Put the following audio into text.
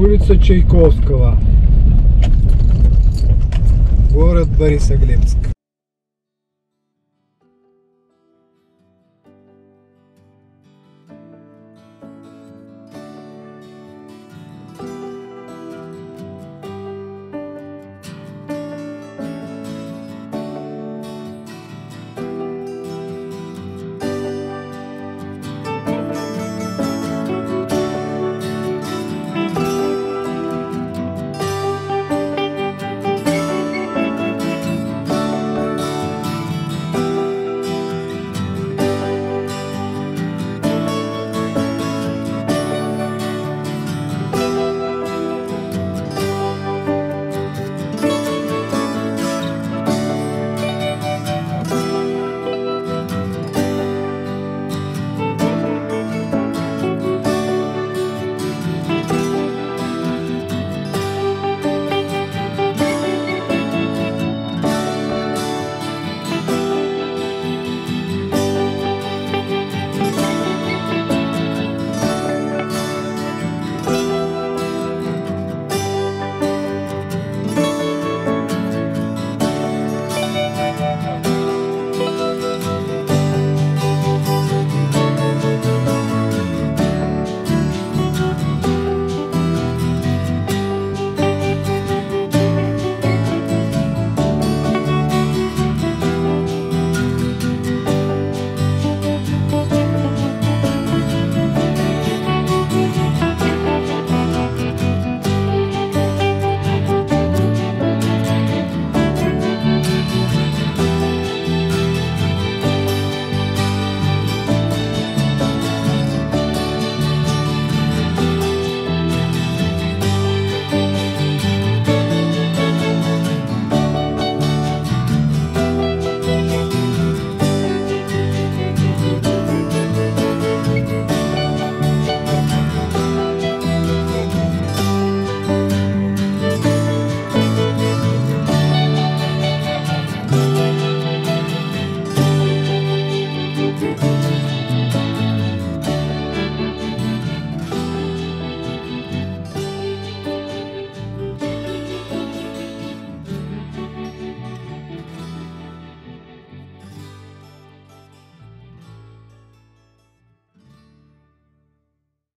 Улица Чайковского. Город Борисоглебск.